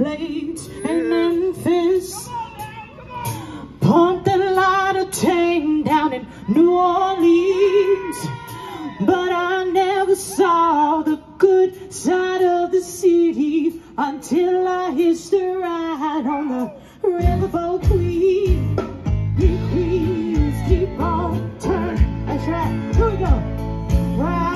plates in Memphis. Pumped a lot of tang down in New Orleans. But I never saw the good side of the city until I hitched a ride on the Riverboat Queen. Queens keep on turning. the track. Here we go. Right.